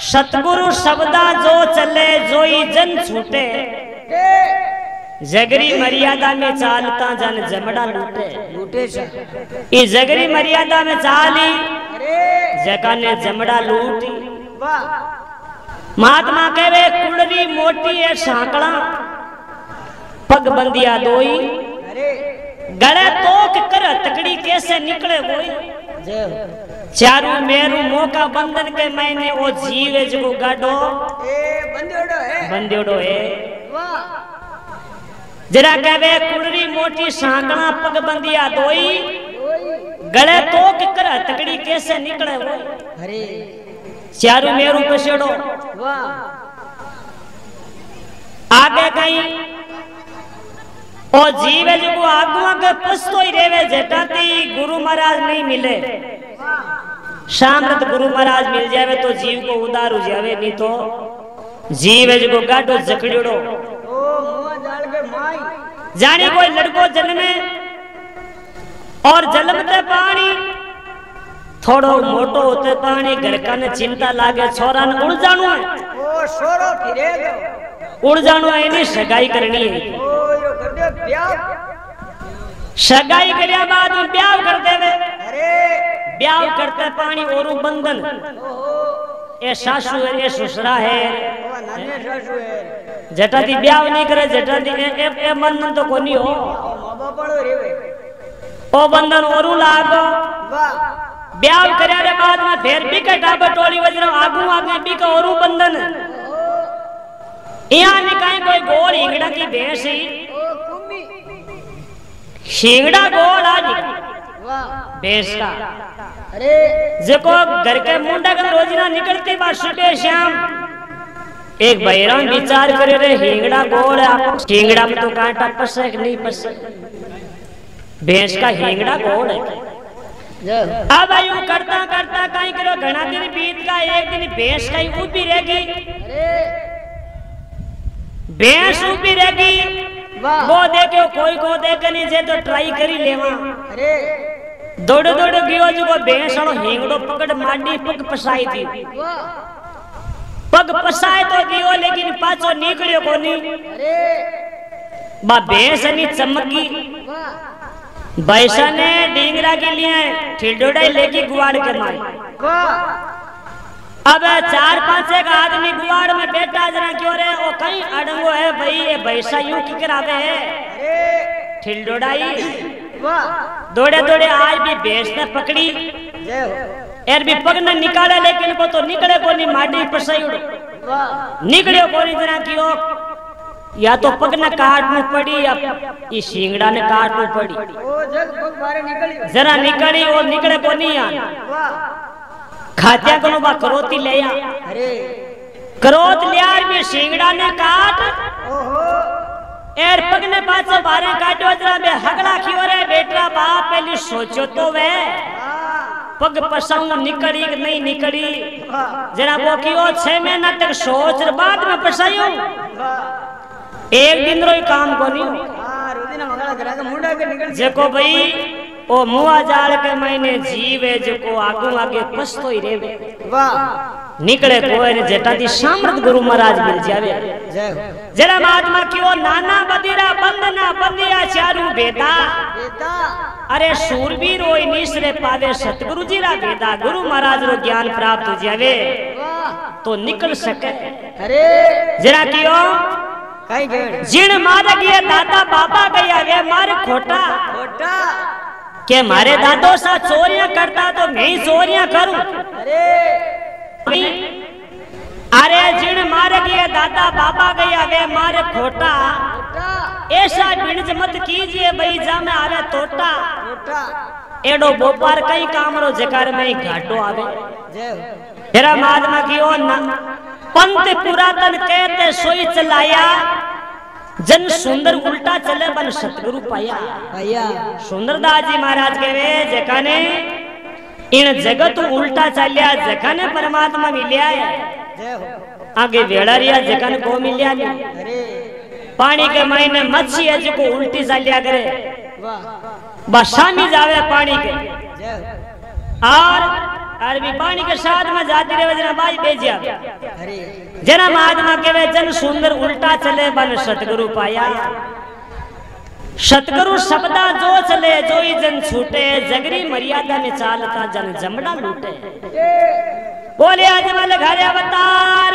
सतगुरु शब्दा जो चले जोई जन छूटे। जगरी मर्यादा में चालता जन जमड़ा लूटे। लूटे इस जगरी मर्यादा में चाली जगह ने जमड़ा लूटी। महात्मा कहवे कुलरी मोटी है सांकड़ा पग बंदिया दोई। गले तोक कर तकड़ी कैसे निकले गोई चारू मेरू मौका बंधन के मैंने वो जीव है जो गाडो। ए बंदोड़ो है जरा कहवे कुड़री मोटी सांकणा पग बंदिया दोई। गले तो कर तकड़ी कैसे निकले वो? अरे। चारू मेरू वाह। आगे कहीं ओ जीव जो आगुआ के पस्तो ही रेवे जटाती गुरु महाराज नहीं मिले। शामरत गुरु महाराज मिल जावे तो जीव को उदार हो जावे, नहीं तो जीव है जो गाढ़ो जकड़ियोड़ो। जाने कोई लड़को जन्मे और जलमते पानी, थोड़ो मोटो होते पानी, घर का ने चिंता लागे छोरा ने उड़ जानो है। ओ छोरो फिरे उड़ जानो है नहीं सगाई करनी है। ओ यो कर दे ब्याह सगाई करया बाद में ब्याह कर देवे। ब्याह करते पानी और बंधन। ए सासू है, ए ससुरा है। जटा दी ब्याह नहीं करे जटा दी ए ए बंधन तो कोनी हो। ओ बंधन औरू लागो। ब्याह करया रे बाद में फेर भी कटा बटोली वजरो आगु आगे भी का औरू बंधन। यहाँ निकाय कोई गोल हिंगड़ा की भैंस ही? हिंगड़ा गोल आ जी बेस का। अरे जेको घर के मुंडा के रोजना निकलते बात सुबह शाम एक बैराम विचार करे रे हिंगड़ा गोल हिंगड़ा में तो कांटा पसक नहीं पसे बेस का हिंगड़ा गोल है। अब आयु करता करता कहीं करो घना दिन बीत का एक दिन बेस भैंस कहीं उबी रहेगी। बेस उबी रहेगी। वो देखो कोई को देखे नहीं जे तो ट्राई करी लेवा। अरे। दौड़ो दौड़ो गयो जो भैंसणो हिंगड़ो पकड़ मांडी पग पसाई थी पग पसाई तो गयो लेकिन पाछो निकलियो कोनी। अरे बा भैंस ने चमकी। भैंसा ने डींगरा के लिए ठिलडोड़ाई लेके गुवाड़ के मारे। अब चार पाँच एक आदमी गुवाड़ में बैठा, जरा क्यों रे? ओ कहीं अड़ंगो है, भाई, ये भैंसा यूँ की करावे है? ठिलडोड़ाई दौड़े दौड़े, आज भी भैंस ने पकड़ी। एर भी पग ने निकाले, लेकिन वो तो निकले को नहीं, माटी पर सही उड़ो निकले को नहीं तरह की या तो पग ने काट में पड़ी, या ये सिंगड़ा ने काट में पड़ी। जरा निकली और निकले को नहीं आना। खात्या को बा करोती ले या करोत लिया सिंगड़ा ने काट। एर पगने पाछो बारे काटो जरा बे हगला खियो रे बेटरा बाप पहले सोचो तो वे। पग पसंग निकली कि नहीं निकली? जरा वो कियो छह महीना तक सोच रे बाद में पसायो। एक दिन रोई काम कोनी। हाँ रोदी ना करा के मुंडा के निकल जेको भाई ओ मुआ जाल के मैंने जीवे जको आगू आगे कुछ ही रेवे। वाह। निकले कोई जेटा दी सामर्थ गुरु महाराज मिल जावे। जय हो। जरा महात्मा की नाना बदीरा बंदना बंदिया चारू बेटा बेटा अरे सूरवीर ओय निसरे पावे सतगुरु जी रा बेटा गुरु महाराज रो ज्ञान प्राप्त हो जावे। तो निकल सके। अरे। जरा कियो? कई जिण मार गया दादा बाबा गया वे मार खोटा। खोटा। के मारे दादो सा चोरियां करता तो मैं ही चोरियां करूं અરે नहीं। अरे जिन मारे गए दादा बाबा गया वे मारे खोटा ખોટા ऐसा बिणज मत कीजिए भाई जा में आवे तोटा ખોટા एडो बोपार कई काम रो जकार में ही घाटो आवे જય હો. तेरा महात्मा की ओर ना पंत पुरातन कहते सोई चलाया जन सुंदर उल्टा चले बन सतगुरु पाया। पाया सुंदरदास जी महाराज कहे जकाने इन जगत उल्टा चलिया जकाने परमात्मा मिलिया आगे वेड़ा रिया जकाने को मिलिया पानी के मायने मच्छी है जो को उल्टी चलिया करे। बसामी जावे पानी के। और अरबी पानी के साथ में जाती रहे जना बाई बेजिया जना महात्मा के वे जन सुंदर उल्टा चले बन सतगुरु पाया। सतगुरु शब्दा जो चले जो ही जन छूटे। जगरी मर्यादा में चालता जन जमड़ा लूटे। बोले आज मल घर अवतार